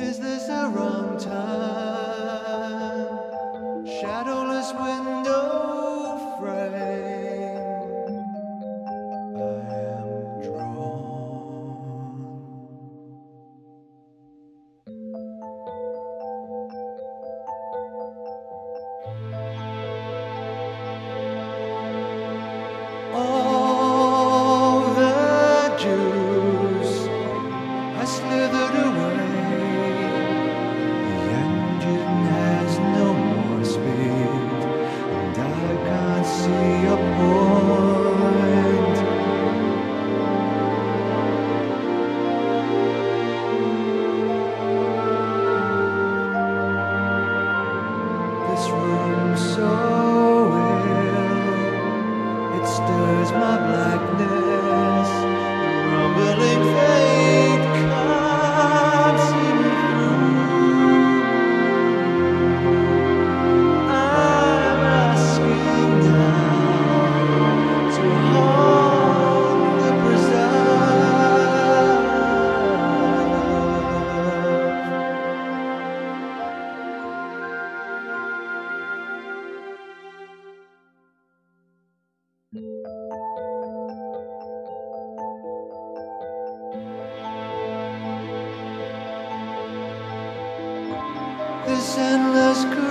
Is this the wrong time? Shadowless window frame. I am drawn. All the Jews I slithered stirs my blackness. Rumbling This endless.